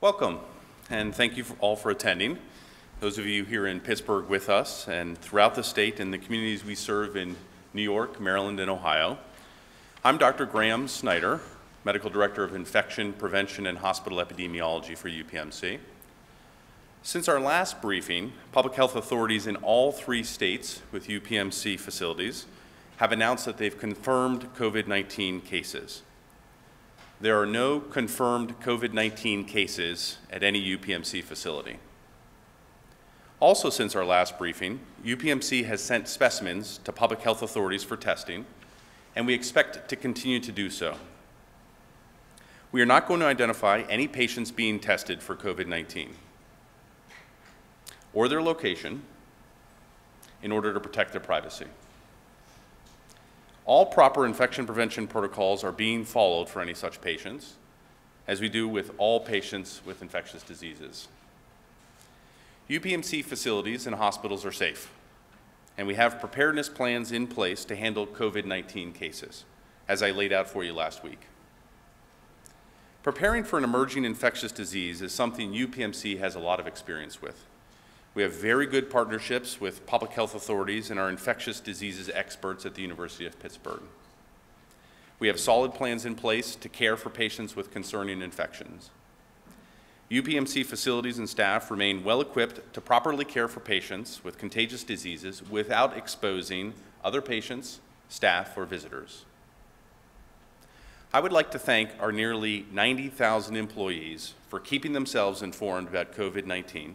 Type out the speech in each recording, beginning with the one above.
Welcome, and thank you all for attending. Those of you here in Pittsburgh with us and throughout the state and the communities we serve in New York, Maryland, and Ohio. I'm Dr. Graham Snyder, Medical Director of Infection Prevention and Hospital Epidemiology for UPMC. Since our last briefing, public health authorities in all three states with UPMC facilities have announced that they've confirmed COVID-19 cases. There are no confirmed COVID-19 cases at any UPMC facility. Also since our last briefing, UPMC has sent specimens to public health authorities for testing, and we expect to continue to do so. We are not going to identify any patients being tested for COVID-19 or their location in order to protect their privacy. All proper infection prevention protocols are being followed for any such patients, as we do with all patients with infectious diseases. UPMC facilities and hospitals are safe, and we have preparedness plans in place to handle COVID-19 cases, as I laid out for you last week. Preparing for an emerging infectious disease is something UPMC has a lot of experience with. We have very good partnerships with public health authorities and our infectious diseases experts at the University of Pittsburgh. We have solid plans in place to care for patients with concerning infections. UPMC facilities and staff remain well equipped to properly care for patients with contagious diseases without exposing other patients, staff, or visitors. I would like to thank our nearly 90,000 employees for keeping themselves informed about COVID-19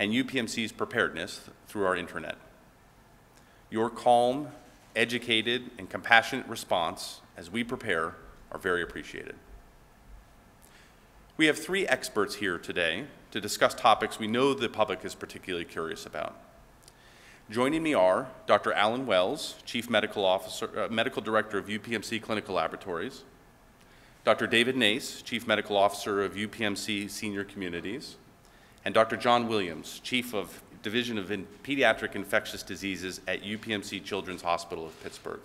and UPMC's preparedness through our intranet. Your calm, educated, and compassionate response as we prepare are very appreciated. We have three experts here today to discuss topics we know the public is particularly curious about. Joining me are Dr. Alan Wells, Chief Medical, Officer, uh, Medical Director of UPMC Clinical Laboratories, Dr. David Nace, Chief Medical Officer of UPMC Senior Communities, and Dr. John Williams, Chief of Division of Pediatric Infectious Diseases at UPMC Children's Hospital of Pittsburgh.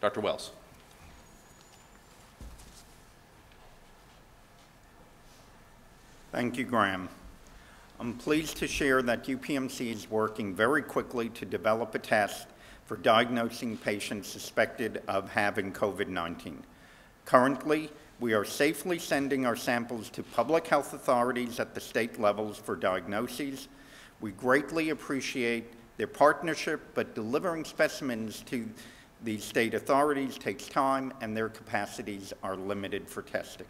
Dr. Wells. Thank you, Graham. I'm pleased to share that UPMC is working very quickly to develop a test for diagnosing patients suspected of having COVID-19. Currently, we are safely sending our samples to public health authorities at the state levels for diagnoses. We greatly appreciate their partnership, but delivering specimens to the state authorities takes time and their capacities are limited for testing.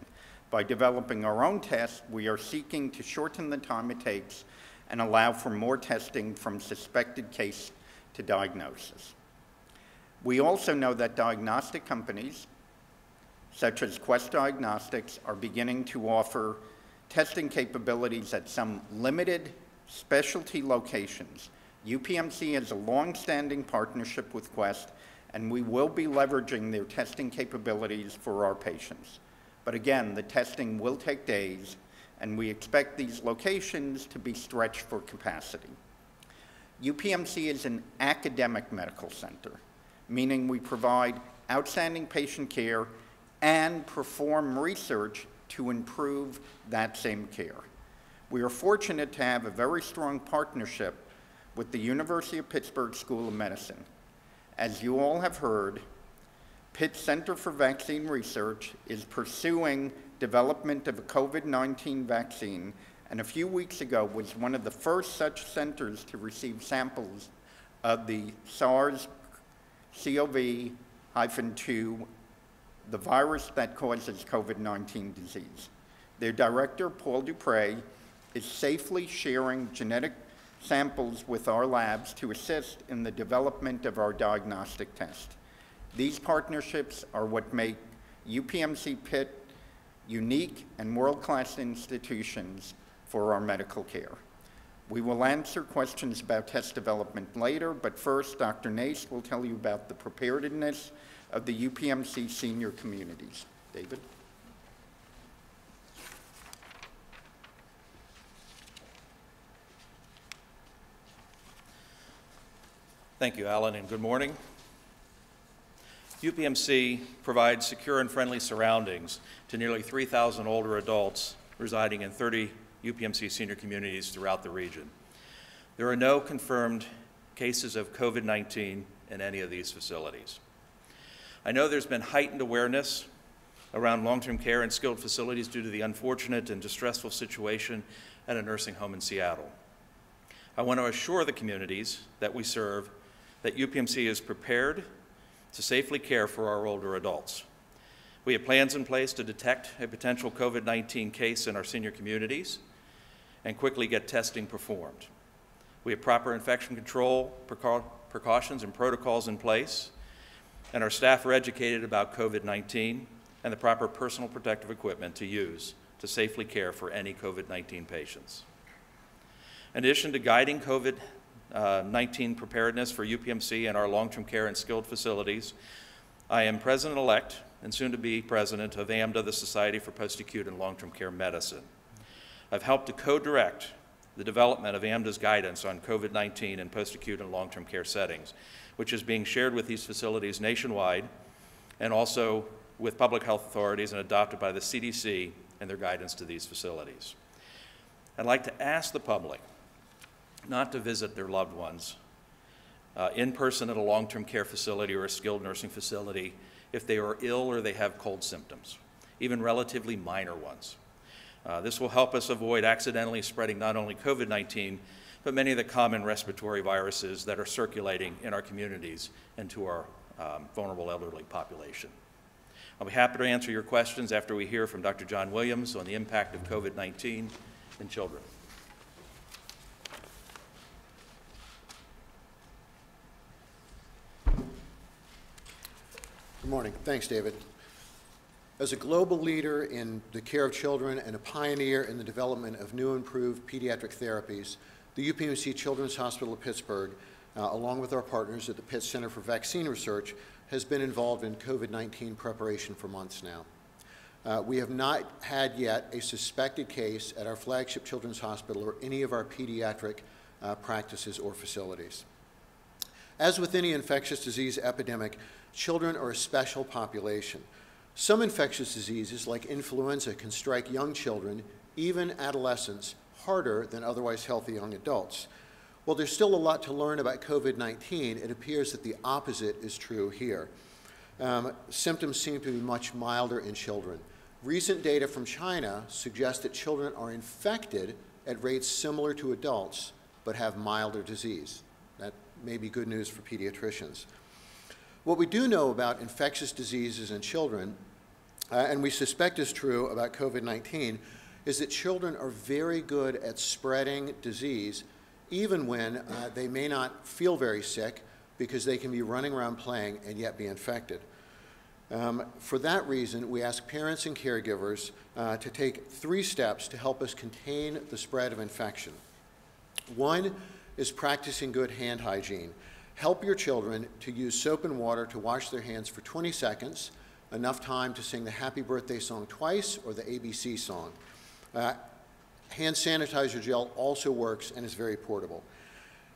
By developing our own test, we are seeking to shorten the time it takes and allow for more testing from suspected case to diagnosis. We also know that diagnostic companies such as Quest Diagnostics, are beginning to offer testing capabilities at some limited specialty locations. UPMC has a long-standing partnership with Quest, and we will be leveraging their testing capabilities for our patients. But again, the testing will take days, and we expect these locations to be stretched for capacity. UPMC is an academic medical center, meaning we provide outstanding patient care and perform research to improve that same care. We are fortunate to have a very strong partnership with the University of Pittsburgh School of Medicine. As you all have heard, Pitt Center for Vaccine Research is pursuing development of a COVID-19 vaccine and a few weeks ago was one of the first such centers to receive samples of the SARS-CoV-2 the virus that causes COVID-19 disease. Their director, Paul Duprex, is safely sharing genetic samples with our labs to assist in the development of our diagnostic test. These partnerships are what make UPMC Pitt unique and world-class institutions for our medical care. We will answer questions about test development later, but first, Dr. Nace will tell you about the preparedness of the UPMC senior communities. David? Thank you, Alan, and good morning. UPMC provides secure and friendly surroundings to nearly 3,000 older adults residing in 30 UPMC senior communities throughout the region. There are no confirmed cases of COVID-19 in any of these facilities. I know there's been heightened awareness around long-term care and skilled facilities due to the unfortunate and distressful situation at a nursing home in Seattle. I want to assure the communities that we serve that UPMC is prepared to safely care for our older adults. We have plans in place to detect a potential COVID-19 case in our senior communities and quickly get testing performed. We have proper infection control precautions and protocols in place, and our staff are educated about COVID-19 and the proper personal protective equipment to use to safely care for any COVID-19 patients. In addition to guiding COVID-19 preparedness for UPMC and our long-term care and skilled facilities, I am president-elect and soon to be president of AMDA, the Society for Post-Acute and Long-Term Care Medicine. I've helped to co-direct the development of AMDA's guidance on COVID-19 and post-acute and long-term care settings, which is being shared with these facilities nationwide and also with public health authorities and adopted by the CDC and their guidance to these facilities. I'd like to ask the public not to visit their loved ones uh, in person at a long-term care facility or a skilled nursing facility if they are ill or they have cold symptoms, even relatively minor ones. Uh, this will help us avoid accidentally spreading not only COVID-19, but many of the common respiratory viruses that are circulating in our communities and to our um, vulnerable elderly population. I'll be happy to answer your questions after we hear from Dr. John Williams on the impact of COVID-19 in children. Good morning. Thanks, David. As a global leader in the care of children and a pioneer in the development of new improved pediatric therapies, the UPMC Children's Hospital of Pittsburgh, uh, along with our partners at the Pitt Center for Vaccine Research, has been involved in COVID-19 preparation for months now. Uh, we have not had yet a suspected case at our flagship children's hospital or any of our pediatric uh, practices or facilities. As with any infectious disease epidemic, children are a special population. Some infectious diseases, like influenza, can strike young children, even adolescents, harder than otherwise healthy young adults. While there's still a lot to learn about COVID-19, it appears that the opposite is true here. Um, symptoms seem to be much milder in children. Recent data from China suggests that children are infected at rates similar to adults, but have milder disease. That may be good news for pediatricians. What we do know about infectious diseases in children uh, and we suspect is true about COVID-19, is that children are very good at spreading disease even when uh, they may not feel very sick because they can be running around playing and yet be infected. Um, for that reason, we ask parents and caregivers uh, to take three steps to help us contain the spread of infection. One is practicing good hand hygiene. Help your children to use soap and water to wash their hands for 20 seconds enough time to sing the happy birthday song twice or the ABC song. Uh, hand sanitizer gel also works and is very portable.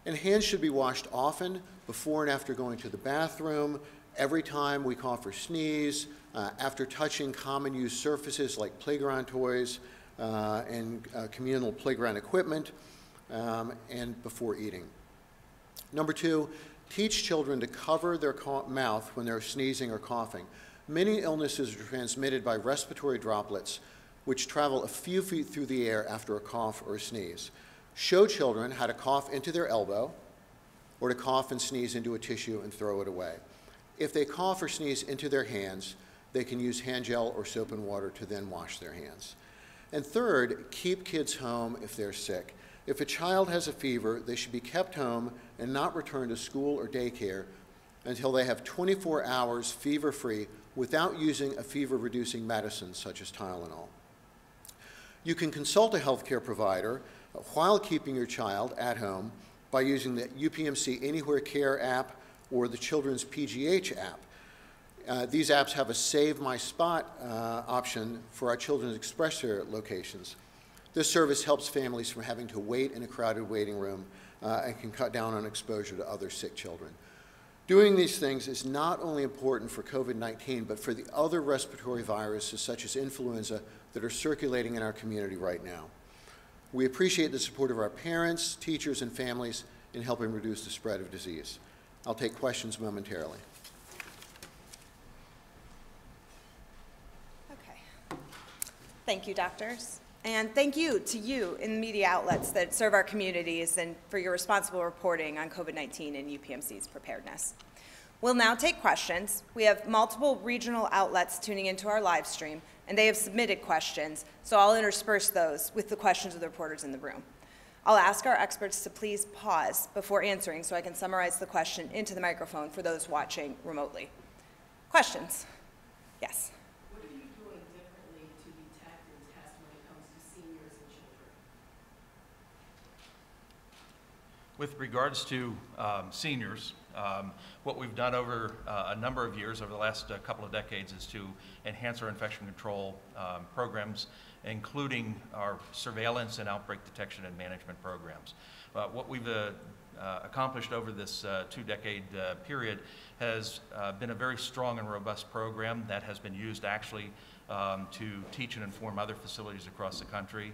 And hands should be washed often before and after going to the bathroom, every time we cough or sneeze, uh, after touching common use surfaces like playground toys uh, and uh, communal playground equipment, um, and before eating. Number two, teach children to cover their mouth when they're sneezing or coughing. Many illnesses are transmitted by respiratory droplets, which travel a few feet through the air after a cough or a sneeze. Show children how to cough into their elbow or to cough and sneeze into a tissue and throw it away. If they cough or sneeze into their hands, they can use hand gel or soap and water to then wash their hands. And third, keep kids home if they're sick. If a child has a fever, they should be kept home and not returned to school or daycare until they have 24 hours fever-free without using a fever-reducing medicine such as Tylenol. You can consult a healthcare provider while keeping your child at home by using the UPMC Anywhere Care app or the Children's PGH app. Uh, these apps have a Save My Spot uh, option for our Children's Express Care locations. This service helps families from having to wait in a crowded waiting room uh, and can cut down on exposure to other sick children. Doing these things is not only important for COVID-19, but for the other respiratory viruses such as influenza that are circulating in our community right now. We appreciate the support of our parents, teachers, and families in helping reduce the spread of disease. I'll take questions momentarily. Okay. Thank you, doctors. And thank you to you in the media outlets that serve our communities and for your responsible reporting on COVID-19 and UPMC's preparedness. We'll now take questions. We have multiple regional outlets tuning into our live stream, and they have submitted questions, so I'll intersperse those with the questions of the reporters in the room. I'll ask our experts to please pause before answering so I can summarize the question into the microphone for those watching remotely. Questions? Yes. What are you doing differently to detect and test when it comes to seniors and children? With regards to um, seniors, um, what we've done over uh, a number of years, over the last uh, couple of decades, is to enhance our infection control um, programs, including our surveillance and outbreak detection and management programs. Uh, What we've uh, uh, accomplished over this uh, two-decade period has been a very strong and robust program that has been used actually um, to teach and inform other facilities across the country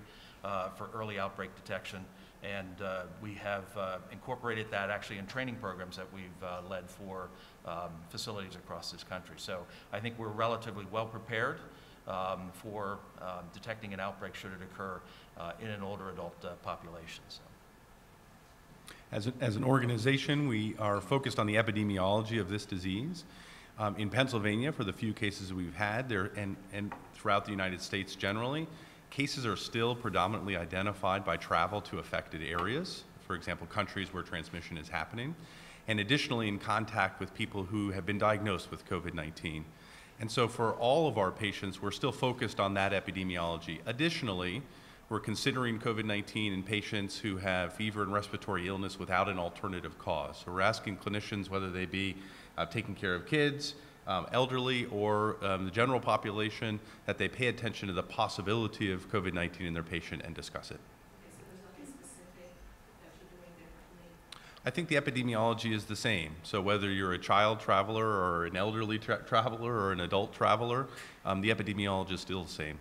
for early outbreak detection. And uh, we have uh, incorporated that actually in training programs that we've uh, led for um, facilities across this country. So I think we're relatively well prepared um, for um, detecting an outbreak should it occur uh, in an older adult uh, population. So. As, a- as an organization, we are focused on the epidemiology of this disease. Um, in Pennsylvania, for the few cases we've had, there and, and throughout the United States generally, cases are still predominantly identified by travel to affected areas, for example, countries where transmission is happening, and additionally in contact with people who have been diagnosed with COVID 19. And so for all of our patients, we're still focused on that epidemiology. Additionally, we're considering COVID 19 in patients who have fever and respiratory illness without an alternative cause. So we're asking clinicians whether they be uh, taking care of kids, um, elderly, or um, the general population, that they pay attention to the possibility of COVID 19 in their patient and discuss it. Okay, so there's nothing specific that you're doing differently? I think the epidemiology is the same. So whether you're a child traveler or an elderly tra- traveler or an adult traveler, um, the epidemiology is still the same.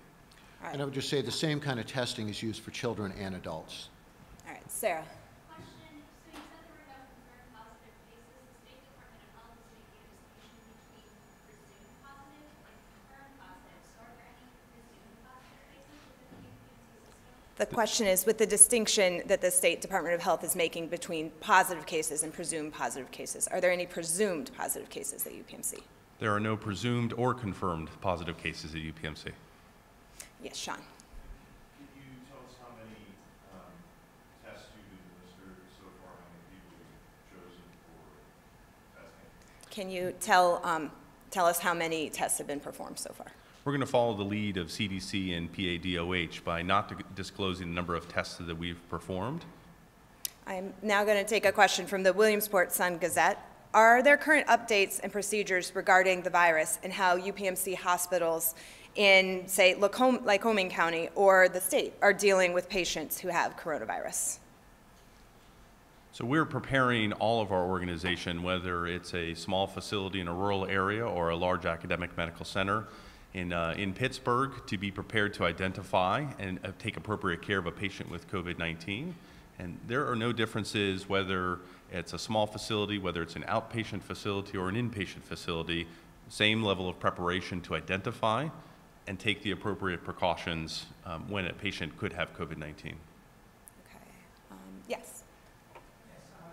All And I would just say the same kind of testing is used for children and adults. All right. Sarah. Question, so you said there were no confirmed positive cases. The State Department of Health is making a distinction between presumed positive and confirmed positive. So are there any presumed positive cases within the UPMC system? The question is with the distinction that the State Department of Health is making between positive cases and presumed positive cases. Are there any presumed positive cases at UPMC? There are no presumed or confirmed positive cases at UPMC. Yes, Sean. Can you tell us how many um, tests you've administered so far, how many people you've chosen for testing? Can you tell, um, tell us how many tests have been performed so far? We're going to follow the lead of CDC and PADOH by not disclosing the number of tests that we've performed. I'm now going to take a question from the Williamsport Sun Gazette. Are there current updates and procedures regarding the virus and how UPMC hospitals in, say, Lycoming County or the state are dealing with patients who have coronavirus? So we're preparing all of our organization, whether it's a small facility in a rural area or a large academic medical center in, uh, in Pittsburgh, to be prepared to identify and uh, take appropriate care of a patient with COVID-19. And there are no differences whether it's a small facility, whether it's an outpatient facility or an inpatient facility, same level of preparation to identify and take the appropriate precautions um, when a patient could have COVID-19. Okay. Um, Yes. Yes, uh,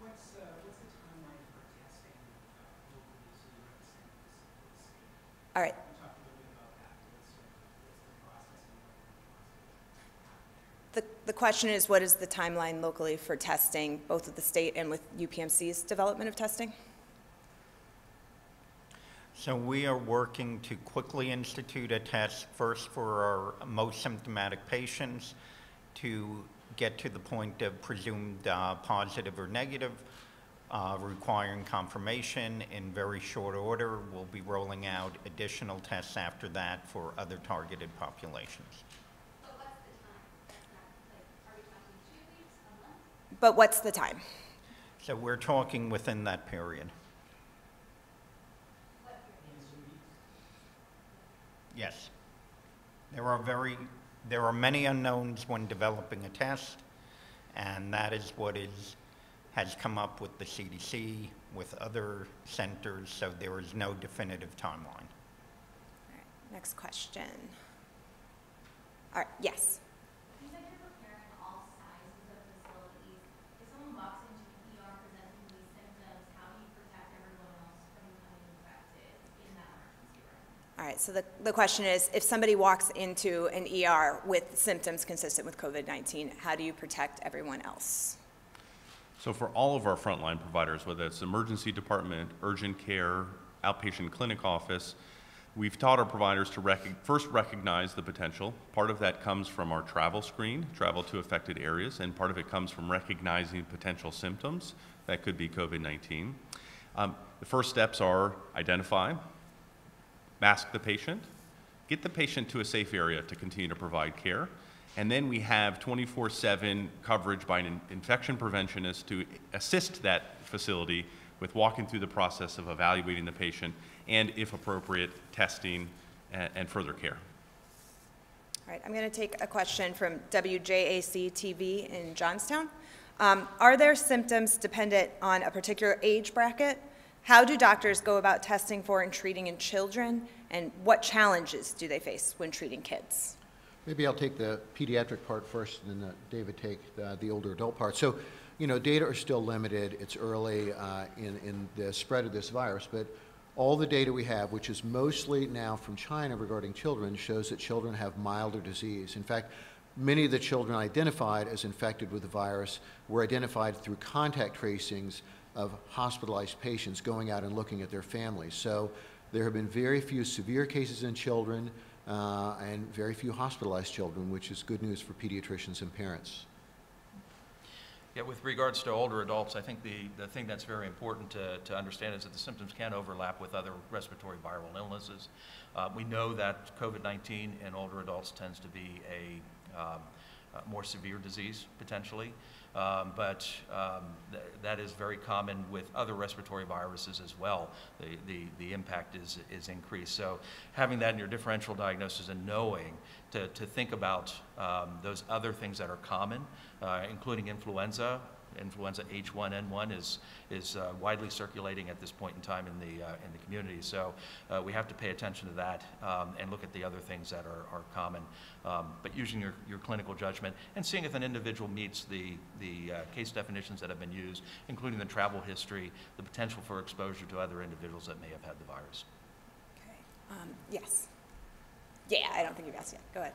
what's, uh, what's the timeline for testing, uh, locally, so you understand this, this state? All right. Talk a little bit about that, what's, uh, what's the process and what the question is, what is the timeline locally for testing, both with the state and with UPMC's development of testing? So we are working to quickly institute a test first for our most symptomatic patients to get to the point of presumed uh, positive or negative, uh, requiring confirmation in very short order. We'll be rolling out additional tests after that for other targeted populations. But what's the time? That's not, like, are we talking two weeks, a month? But what's the time? So we're talking within that period. Yes. There are very, there are many unknowns when developing a test, and that is what is, has come up with the CDC, with other centers, so there is no definitive timeline. All right, next question. All right, yes. You said you're preparing all sizes of facilities. If someone walks into an ER presenting these symptoms, how do you protect everyone else from becoming infected in that emergency room? All so the, the question is, if somebody walks into an ER with symptoms consistent with COVID-19, how do you protect everyone else? So for all of our frontline providers, whether it's emergency department, urgent care, outpatient clinic office, we've taught our providers to rec- first recognize the potential. Part of that comes from our travel screen, travel to affected areas, and part of it comes from recognizing potential symptoms that could be COVID-19. Um, the first steps are identify, mask the patient, get the patient to a safe area to continue to provide care, and then we have 24 7 coverage by an infection preventionist to assist that facility with walking through the process of evaluating the patient and, if appropriate, testing and, further care. All right, I'm going to take a question from WJAC TV in Johnstown. Um, Are there symptoms dependent on a particular age bracket? How do doctors go about testing for and treating in children? And what challenges do they face when treating kids? Maybe I'll take the pediatric part first, and then David take the, the older adult part. So, you know, data are still limited. It's early uh, in, in the spread of this virus, but all the data we have, which is mostly now from China regarding children, shows that children have milder disease. In fact, many of the children identified as infected with the virus were identified through contact tracings of hospitalized patients going out and looking at their families. So there have been very few severe cases in children uh, and very few hospitalized children, which is good news for pediatricians and parents. Yeah, with regards to older adults, I think the, the thing that's very important to, to understand is that the symptoms can overlap with other respiratory viral illnesses. Uh, we know that COVID-19 in older adults tends to be a, um, a more severe disease potentially, um, but um, th- that is very common with other respiratory viruses as well. The, the, the impact is, is increased. So having that in your differential diagnosis and knowing to, to think about um, those other things that are common, uh, including influenza. Influenza H1N1 is, is uh, widely circulating at this point in time in the, uh, in the community. So uh, we have to pay attention to that um, and look at the other things that are, are common. Um, but using your, your clinical judgment and seeing if an individual meets the, the uh, case definitions that have been used, including the travel history, the potential for exposure to other individuals that may have had the virus. Okay. Um, Yes. Yeah, I don't think you've asked yet. Go ahead.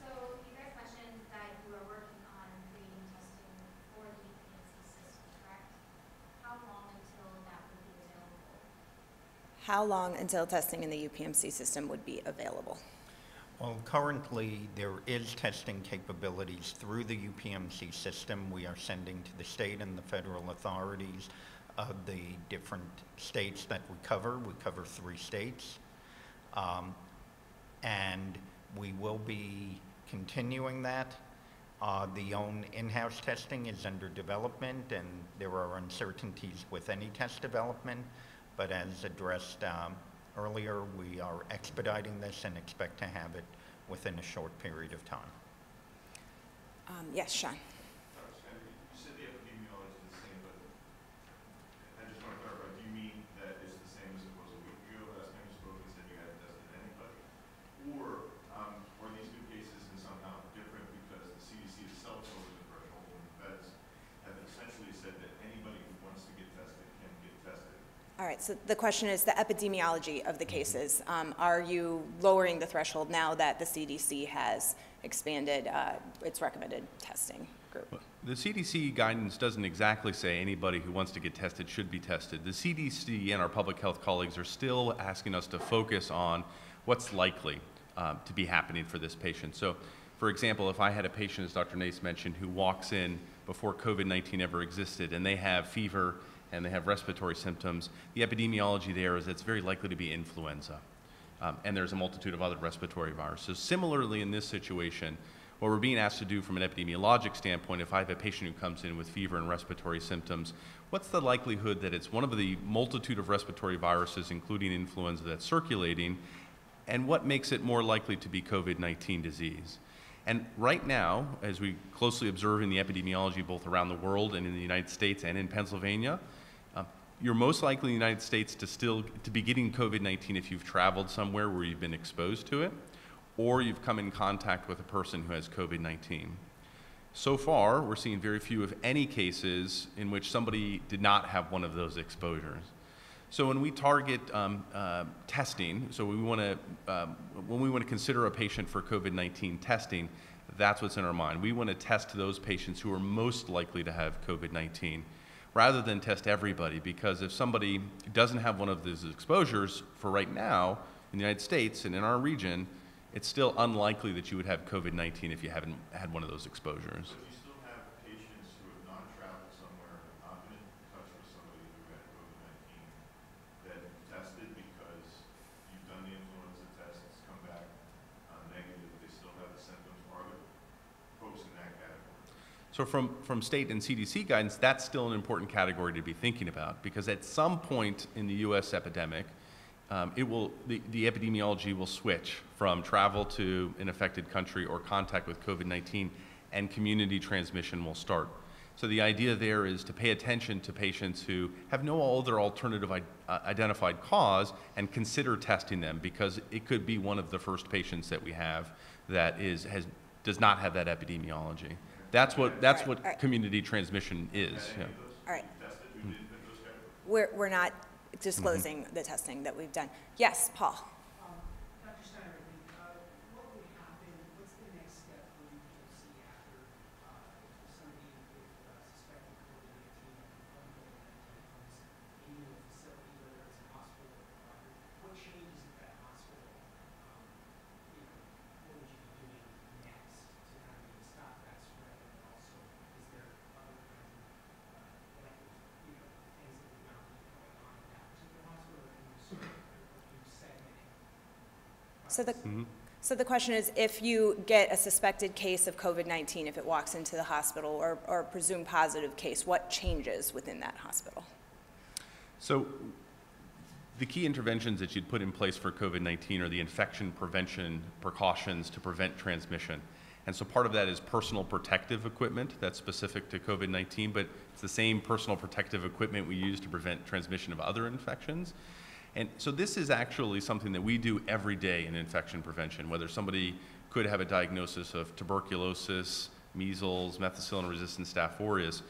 So you guys mentioned that you are working on creating testing for the UPMC system, correct? How long until that would be available? How long until testing in the UPMC system would be available? Well, currently, there is testing capabilities through the UPMC system. We are sending to the state and the federal authorities of the different states that we cover. We cover three states. Um, and we will be continuing that. Uh, the own in-house testing is under development, and there are uncertainties with any test development. But as addressed um, earlier, we are expediting this and expect to have it within a short period of time. Um, Yes, Sean? Dr. Sanders, you said the epidemiology is the same, but I just want to clarify, do you mean that it's the same as it was a week ago, last time you spoke, and said you hadn't tested anybody? Or, um, are these new cases and somehow different because the CDC itself lowered the threshold and the feds have essentially said that anybody who wants to get tested can get tested? All right, so the question is the epidemiology of the cases. Um, Are you lowering the threshold now that the CDC has expanded uh, its recommended testing group? The CDC guidance doesn't exactly say anybody who wants to get tested should be tested. The CDC and our public health colleagues are still asking us to focus on what's likely um, to be happening for this patient. So, for example, if I had a patient, as Dr. Nace mentioned, who walks in before COVID 19 ever existed and they have fever and they have respiratory symptoms, the epidemiology there is it's very likely to be influenza. Um, and there's a multitude of other respiratory viruses. Similarly, in this situation, what we're being asked to do from an epidemiologic standpoint, if I have a patient who comes in with fever and respiratory symptoms, what's the likelihood that it's one of the multitude of respiratory viruses, including influenza, that's circulating, and what makes it more likely to be COVID 19 disease? And right now, as we closely observe in the epidemiology both around the world and in the United States and in Pennsylvania, you're most likely in the United States to still to be getting COVID-19 if you've traveled somewhere where you've been exposed to it, or you've come in contact with a person who has COVID-19. So far, we're seeing very few, if any, cases in which somebody did not have one of those exposures. So when we target um, uh, testing, so we want to, um, when we want to consider a patient for COVID-19 testing, that's what's in our mind. We want to test those patients who are most likely to have COVID-19, rather than test everybody. Because if somebody doesn't have one of those exposures for right now in the United States and in our region, it's still unlikely that you would have COVID-19 if you haven't had one of those exposures. But you still have patients who have not traveled somewhere, not been in touch with somebody who had COVID-19, that you tested because you've done the influenza test, it's come back uh, negative, they still have the symptoms, are there folks in that category? So from, from state and CDC guidance, that's still an important category to be thinking about because at some point in the U.S. epidemic, um, it will, the, the epidemiology will switch from travel to an affected country or contact with COVID-19 and community transmission will start. So the idea there is to pay attention to patients who have no other alternative uh, identified cause and consider testing them because it could be one of the first patients that we have that is, has, does not have that epidemiology. That's what, that's Alright, what alright. community transmission is, yeah. All right. Tested, who didn't fit those hmm. categories? We're, we're not disclosing mm-hmm. the testing that we've done. Yes, Paul? Um, Dr. Snyder, uh, what would happen, what's the next step for UPMC after, uh, somebody with uh, suspected COVID-19 or confirmed COVID-19 comes into a facility, whether it's a hospital or private? What changes at that hospital? Um, You know, what would you be doing next to kind of maybe stop that spread? And also, is there other kinds of, uh, like, you know, things that would not be going on at that particular hospital? Or can you sort of, are you segmenting? So the, Mhm. so the question is, if you get a suspected case of COVID-19, if it walks into the hospital, or, or presumed positive case, what changes within that hospital? So the key interventions that you'd put in place for COVID-19 are the infection prevention precautions to prevent transmission. And so part of that is personal protective equipment that's specific to COVID-19, but it's the same personal protective equipment we use to prevent transmission of other infections. And so this is actually something that we do every day in infection prevention, whether somebody could have a diagnosis of tuberculosis, measles, methicillin-resistant Staph aureus.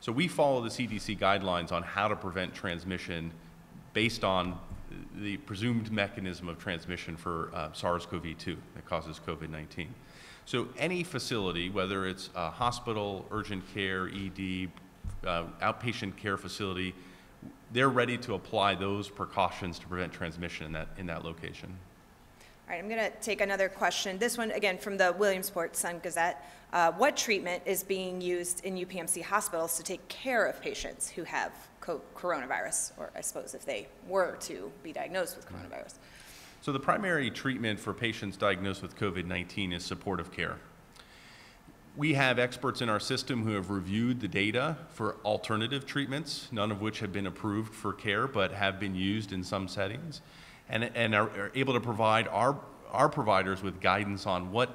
So we follow the CDC guidelines on how to prevent transmission based on the presumed mechanism of transmission for uh, SARS-CoV-2 that causes COVID-19. So any facility, whether it's a hospital, urgent care, ED, uh, outpatient care facility, they're ready to apply those precautions to prevent transmission in that, in that location. All right, I'm going to take another question. This one, again, from the Williamsport Sun-Gazette. Uh, What treatment is being used in UPMC hospitals to take care of patients who have co- coronavirus? Or I suppose if they were to be diagnosed with coronavirus? So the primary treatment for patients diagnosed with COVID-19 is supportive care. We have experts in our system who have reviewed the data for alternative treatments, none of which have been approved for care but have been used in some settings, and, and are, are able to provide our, our providers with guidance on what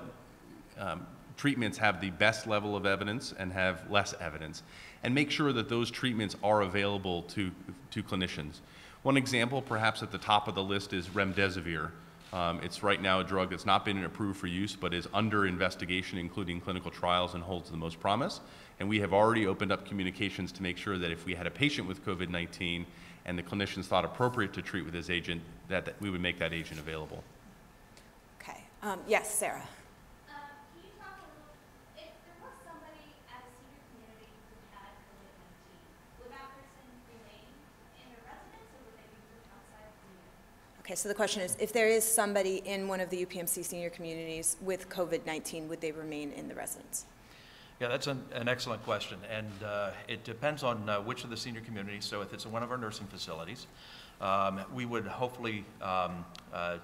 um, treatments have the best level of evidence and have less evidence, and make sure that those treatments are available to, to clinicians. One example, perhaps at the top of the list, is remdesivir. Um, it's right now a drug that's not been approved for use, but is under investigation, including clinical trials, and holds the most promise. And we have already opened up communications to make sure that if we had a patient with COVID 19 and the clinicians thought appropriate to treat with this agent, that, that we would make that agent available. Okay, Um, yes, Sarah? Um, can you talk a little, if there was somebody at a senior community who had COVID-19, would that person remain in their residence or would they be moved outside the community? Okay, so the question is, if there is somebody in one of the UPMC senior communities with COVID-19, would they remain in the residence? Yeah, that's an, an excellent question, and uh, it depends on uh, which of the senior communities. So if it's one of our nursing facilities, um, we would hopefully um, uh,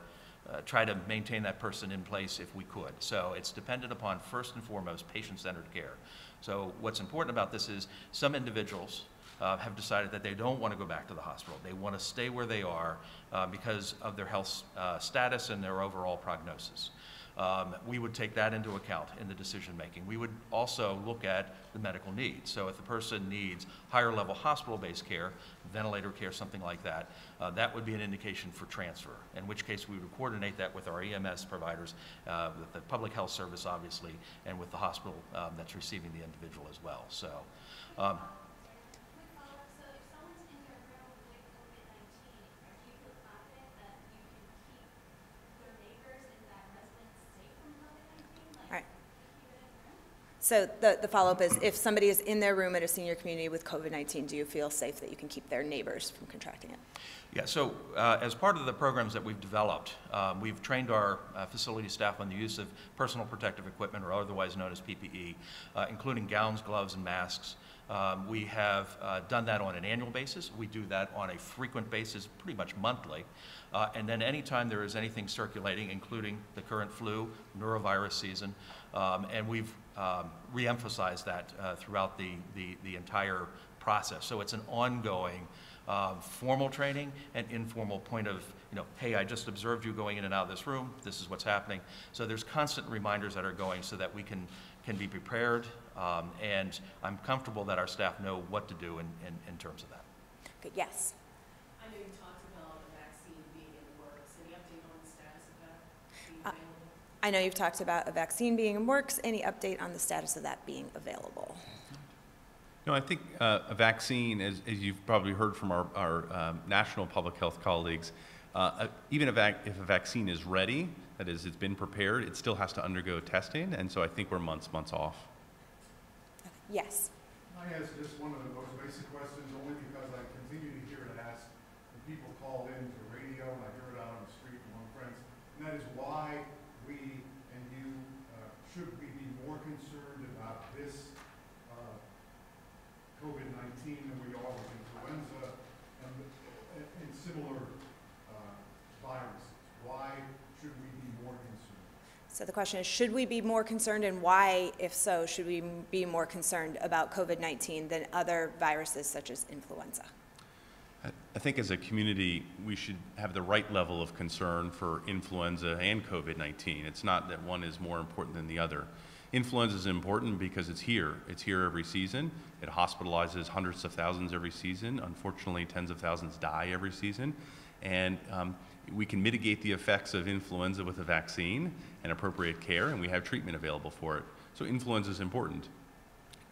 uh, try to maintain that person in place if we could. So it's dependent upon, first and foremost, patient-centered care. So what's important about this is some individuals uh, have decided that they don't want to go back to the hospital. They want to stay where they are uh, because of their health uh, status and their overall prognosis. Um, we would take that into account in the decision making. We would also look at the medical needs. So if the person needs higher level hospital based care, ventilator care, something like that, uh, that would be an indication for transfer, in which case we would coordinate that with our EMS providers, uh, with the public health service, obviously, and with the hospital um, that's receiving the individual as well. So, um, Quick follow-up, so if someone's in your room with COVID-19, do you feel confident that you can keep their neighbors and that residence safe from COVID-19? Like, Right. keep it in the room? So the, the follow-up is, if somebody is in their room at a senior community with COVID-19, do you feel safe that you can keep their neighbors from contracting it? Yeah, so uh, as part of the programs that we've developed, um, we've trained our uh, facility staff on the use of personal protective equipment, or otherwise known as PPE, uh, including gowns, gloves, and masks. Um, we have uh, done that on an annual basis. We do that on a frequent basis, pretty much monthly. Uh, and then anytime there is anything circulating, including the current flu, norovirus season, um, and we've um, reemphasized that uh, throughout the, the, the entire process. So it's an ongoing uh, formal training and informal point of, you know, hey, I just observed you going in and out of this room, this is what's happening. So there's constant reminders that are going so that we can, can be prepared, um, and I'm comfortable that our staff know what to do in, in, in terms of that. Good, yes. I know you talked about a vaccine being in the works. Any update on the status of that being Uh, available? I know you've talked about a vaccine being in works. Any update on the status of that being available? No, I think uh, a vaccine, as, as you've probably heard from our, our um, national public health colleagues, uh, uh, even a if a vaccine is ready, that is, it's been prepared, it still has to undergo testing, and so I think we're months, months off. Yes. I ask just one of the most basic questions, only because I continue to hear it asked, when people call in to radio, and I hear it out on the street among friends, and that is why we and you, uh, should we be more concerned about this, uh, COVID-19 than we are with influenza and, and and similar, uh, viruses? Why should we be more concerned? So the question is, should we be more concerned, and why, if so, should we be more concerned about COVID-19 than other viruses such as influenza? I- I think as a community, we should have the right level of concern for influenza and COVID-19. It's not that one is more important than the other. Influenza is important because it's here. It's here every season. It hospitalizes hundreds of thousands every season. Unfortunately, tens of thousands die every season. And um, we can mitigate the effects of influenza with a vaccine and appropriate care, and we have treatment available for it. So influenza is important.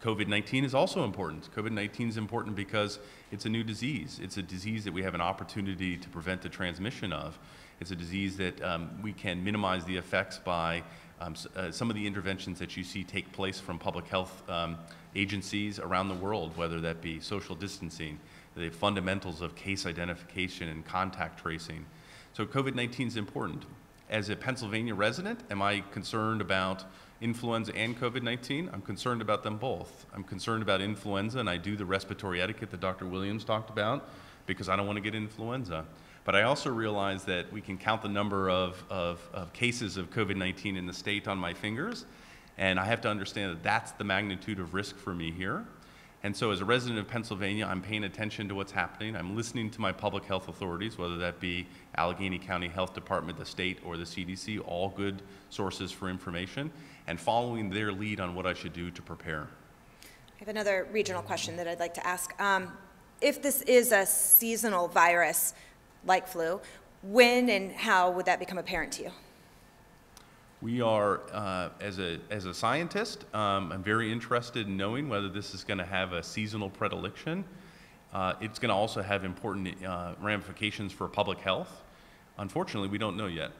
COVID 19 is also important. COVID 19 is important because it's a new disease. It's a disease that we have an opportunity to prevent the transmission of. It's a disease that um, we can minimize the effects by um, uh, some of the interventions that you see take place from public health um, agencies around the world, whether that be social distancing, the fundamentals of case identification and contact tracing. So COVID 19 is important. As a Pennsylvania resident, am I concerned about influenza and COVID 19? I'm concerned about them both. I'm concerned about influenza, and I do the respiratory etiquette that Dr. Williams talked about because I don't want to get influenza. But I also realize that we can count the number of, of, of cases of COVID 19 in the state on my fingers, and I have to understand that that's the magnitude of risk for me here. And so, as a resident of Pennsylvania, I'm paying attention to what's happening. I'm listening to my public health authorities, whether that be Allegheny County Health Department, the state, or the CDC, all good sources for information, and following their lead on what I should do to prepare. I have another regional question that I'd like to ask. Um, If this is a seasonal virus like flu, when and how would that become apparent to you? We are, uh, as, a, as a scientist, um, I'm very interested in knowing whether this is going to have a seasonal predilection. Uh, it's going to also have important uh, ramifications for public health. Unfortunately, we don't know yet.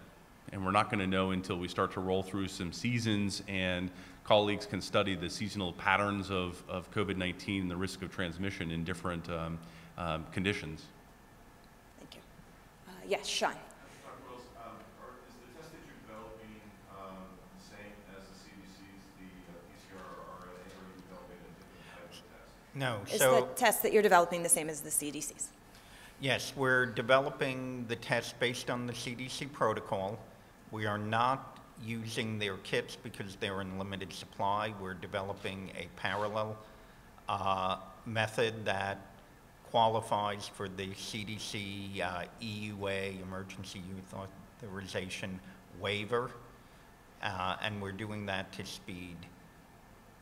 And we're not going to know until we start to roll through some seasons and colleagues can study the seasonal patterns of, of COVID 19 and the risk of transmission in different um, um, conditions. Yes, Sean? Dr. Wells, is the test that you're developing, the same as the CDC's, the PCR or RNA, are you developing a different test? No, Is so. the test that you're developing the same as the CDC's? Yes, we're developing the test based on the CDC protocol. We are not using their kits because they're in limited supply. We're developing a parallel uh, method that qualifies for the CDC uh, EUA, Emergency Use Authorization waiver, uh, and we're doing that to speed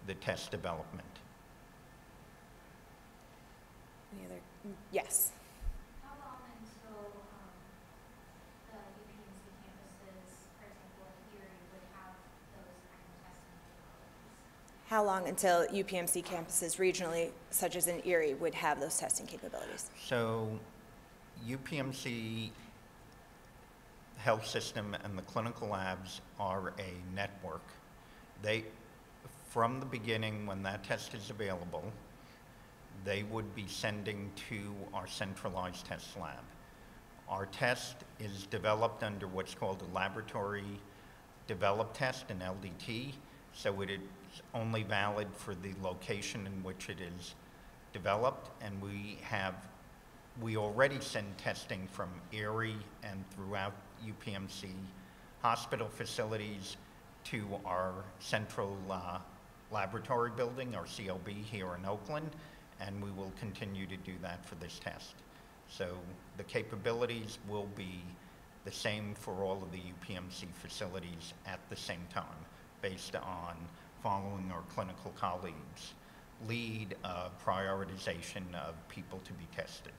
the test development. Any other, yes. How long until, um, the UPMC campuses, for example, in Erie, would have those kind of testing capabilities? How long until UPMC campuses regionally, such as in Erie, would have those testing capabilities? So UPMC Health System and the clinical labs are a network. They, from the beginning, when that test is available, they would be sending to our centralized test lab. Our test is developed under what's called a laboratory developed test, an LDT, so it is only valid for the location in which it is developed, and we have, we already send testing from Erie and throughout UPMC hospital facilities to our central uh, laboratory building, our CLB here in Oakland, and we will continue to do that for this test. So the capabilities will be the same for all of the UPMC facilities at the same time, based on following our clinical colleagues' lead uh, prioritization of people to be tested.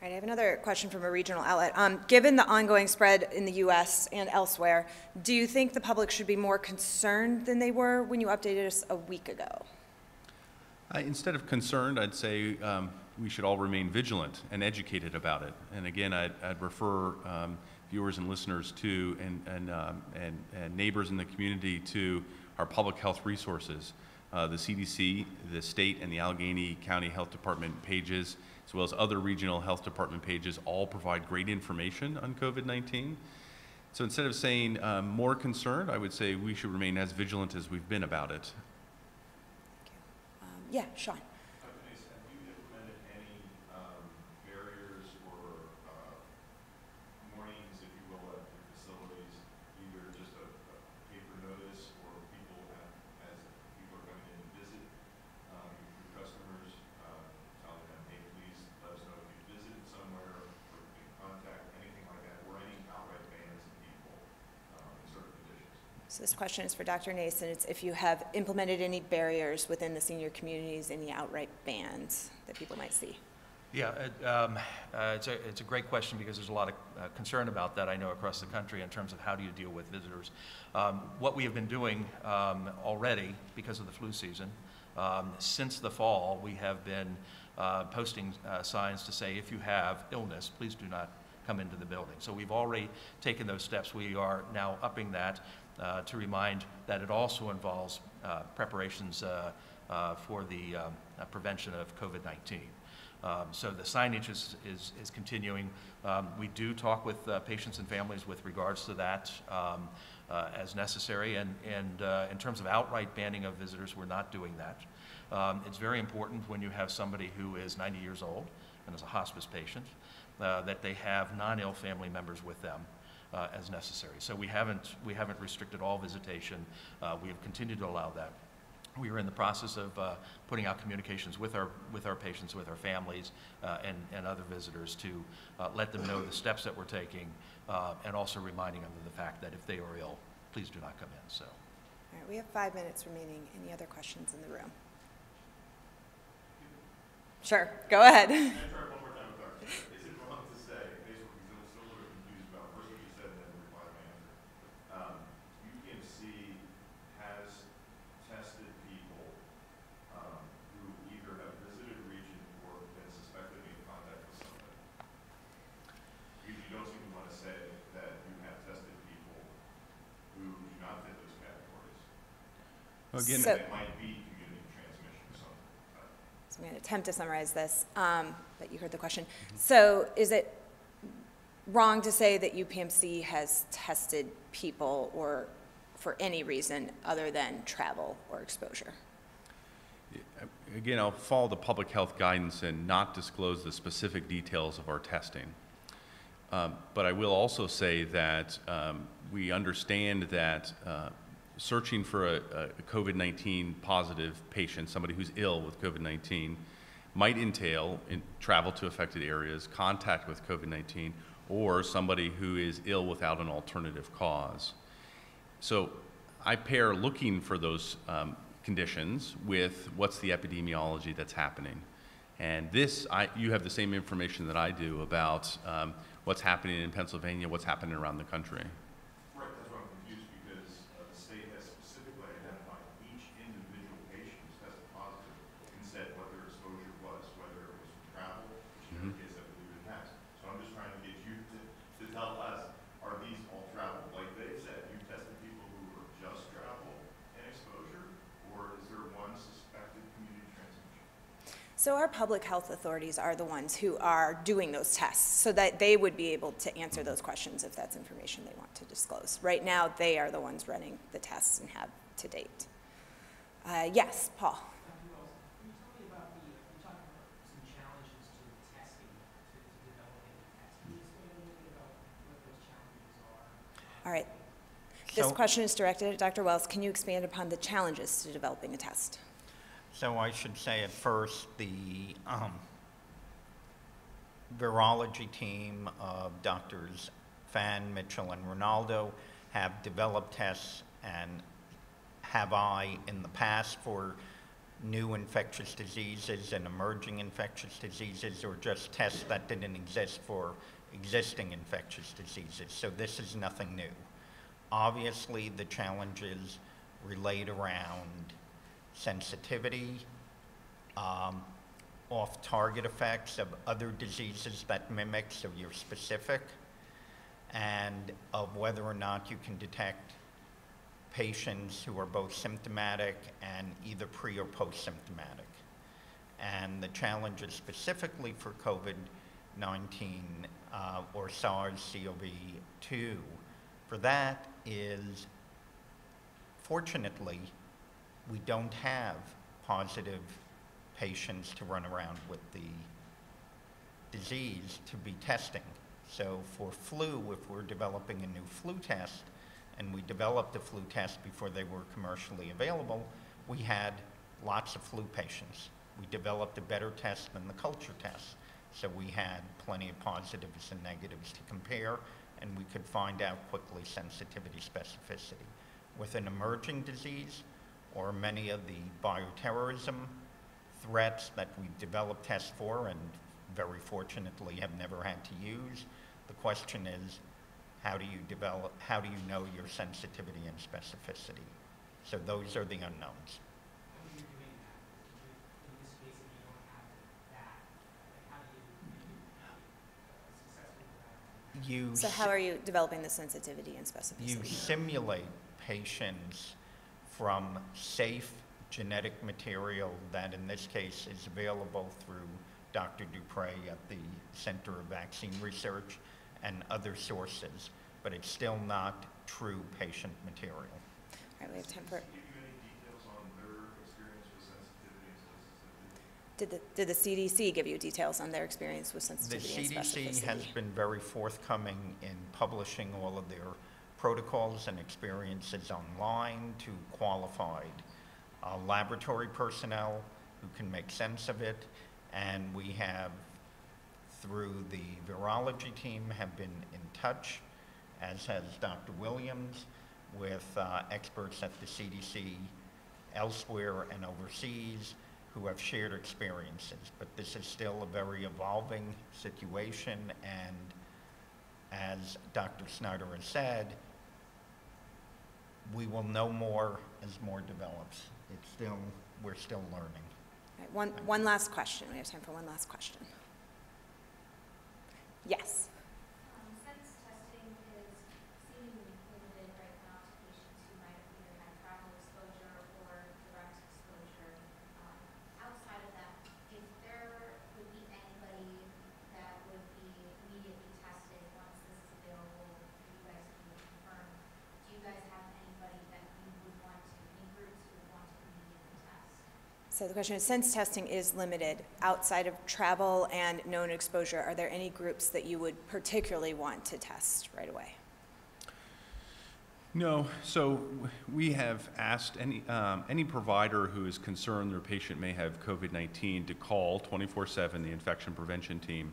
All right, I have another question from a regional outlet. Um, given the ongoing spread in the U.S. and elsewhere, do you think the public should be more concerned than they were when you updated us a week ago? Uh, Instead of concerned, I'd say um, we should all remain vigilant and educated about it. And again, I'd, I'd refer um, viewers and listeners to, and, and, um, and, and neighbors in the community to our public health resources. Uh, the CDC, the state, and the Allegheny County Health Department pages, as well as other regional health department pages, all provide great information on COVID-19. So instead of saying um, more concerned, I would say we should remain as vigilant as we've been about it. Um, yeah, Sean. Dr. Nace, have you implemented any um, barriers or uh, warnings, if you will, at your facilities, either just a a paper notice or people have, as people are coming in to visit, um, your customers, uh, telling them, hey, please let us know if you visited somewhere or in contact, anything like that, or any outright bans of people um, in certain conditions? So this question is for Dr. Nason. It's if you have implemented any barriers within the senior communities, any outright bans that people might see. Yeah, it, um, uh, it's a, it's a great question because there's a lot of uh, concern about that, I know, across the country in terms of how do you deal with visitors. Um, What we have been doing um, already, because of the flu season, um, since the fall, we have been uh, posting uh, signs to say, if you have illness, please do not come into the building. So we've already taken those steps. We are now upping that uh, to remind that it also involves uh, preparations uh, uh, for the um, uh, prevention of COVID-19. Um, So the signage is, is, is continuing. Um, We do talk with patients and families with regards to that um, as necessary. And, and in terms of outright banning of visitors, we're not doing that. Um, It's very important when you have somebody who is 90 years old and is a hospice patient, uh, that they have non-ill family members with them uh, as necessary. So we haven't, we haven't restricted all visitation. Uh, We have continued to allow that. We are in the process of uh, putting out communications with our, with our patients, with our families, uh, and, and other visitors to uh, let them know the steps that we're taking, uh, and also reminding them of the fact that if they are ill, please do not come in, so. All right, we have five minutes remaining. Any other questions in the room? Sure, go ahead. Can I try one more time with Dr. Is it wrong to say, based on, because I'm still a little confused about first what you said and then the reply to my answer. Um, UPMC has tested people, um, who either have visited a region or been suspected of being in contact with somebody. You, you don't seem to want to say that you have tested people who do not fit those categories. Again, So- It might be community transmission. Uh, So I'm going to attempt to summarize this, um, but you heard the question. So is it wrong to say that UPMC has tested people or for any reason other than travel or exposure? again, I'll follow the public health guidance and not disclose the specific details of our testing. Um, But I will also say that um, we understand that uh, searching for a a COVID-19 positive patient, somebody who's ill with COVID-19, might entail in travel to affected areas, contact with COVID-19, or somebody who is ill without an alternative cause. So I pair looking for those um, conditions with what's the epidemiology that's happening. And this, I, you have the same information that I do about um, what's happening in Pennsylvania, what's happening around the country. Right, that's why I'm confused, because uh, the state has specifically identified each individual patient who's tested positive and said what their exposure was, whether it was from travel, which in your case I believe it has. So I'm just trying to get you to, to tell us, are these all travel? Like they've said, you tested people who were just travel and exposure, or is there one suspected community transmission? So our public health authorities are the ones who are doing those tests, so that they would be able to answer those questions if that's information they want to disclose. Right now, they are the ones running the tests and have to date. Uh, Yes, Paul? Can you tell about the, you talked about some challenges to testing, to, to developing the test. Can you explain a little bit about what those challenges are? All right. This So- question is directed at Dr. Wells. Can you expand upon the challenges to developing a test? So I should say at first, the um, virology team of doctors Fan, Mitchell, and Rinaldo have developed tests and have I in the past for new infectious diseases and emerging infectious diseases or just tests that didn't exist for existing infectious diseases. So this is nothing new. Obviously, the challenges relate around sensitivity, um, off-target effects of other diseases that mimic, so you're specific, and of whether or not you can detect patients who are both symptomatic and either pre or post-symptomatic. And the challenges specifically for COVID-19 uh, or SARS-CoV-2 for that is, fortunately, we don't have positive patients to run around with the disease to be testing. So for flu, if we're developing a new flu test, and we developed the flu test before they were commercially available, we had lots of flu patients. We developed a better test than the culture test. So we had plenty of positives and negatives to compare, and we could find out quickly sensitivity specificity. With an emerging disease, or many of the bioterrorism threats that we've developed tests for and very fortunately have never had to use, the question is, how do you develop, how do you know your sensitivity and specificity? So those are the unknowns. You doing that? In this case, if you don't have that, like, how do you, successfully do that? You So how are you developing the sensitivity and specificity? You simulate patients from safe genetic material that in this case is available through Dr. Duprex at the Center of Vaccine Research and other sources, but it's still not true patient material. All right, we have time for, any details on their experience with sensitivity and specificity? did the, did the CDC give you details on their experience with The sensitivity and specificity? CDC has been very forthcoming in publishing all of their protocols and experiences online to qualified uh, laboratory personnel who can make sense of it. And we have, through the virology team, have been in touch, as has Dr. Williams, with uh, experts at the CDC elsewhere and overseas who have shared experiences. But this is still a very evolving situation, and as Dr. Snyder has said, we will know more as more develops. It's still, we're still learning. Right, One, one last question. We have time for one last question. Yes. Um, since testing is seemingly limited right now to patients who might have either had travel exposure or direct exposure, um, outside of that, if there would be anybody that would be immediately tested once this is available, for you guys to confirm, do you guys have anybody that you would want to, any groups who would want to immediately test? So the question is, since testing is limited outside of travel and known exposure, are there any groups that you would particularly want to test right away? No, so we have asked any, um, any provider who is concerned their patient may have COVID-19 to call 24/7 the infection prevention team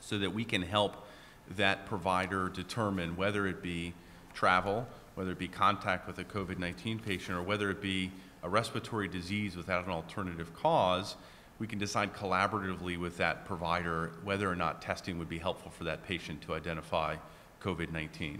so that we can help that provider determine whether it be travel, whether it be contact with a COVID-19 patient, or whether it be a respiratory disease without an alternative cause, we can decide collaboratively with that provider whether or not testing would be helpful for that patient to identify COVID-19.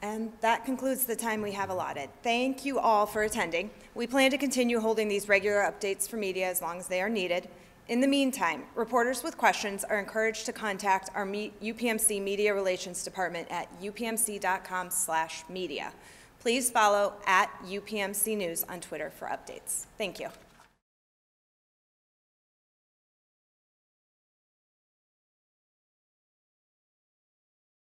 And that concludes the time we have allotted. Thank you all for attending. We plan to continue holding these regular updates for media as long as they are needed. In the meantime, reporters with questions are encouraged to contact our UPMC Media Relations Department at upmc.com/media. Please follow at UPMC News on Twitter for updates. Thank you.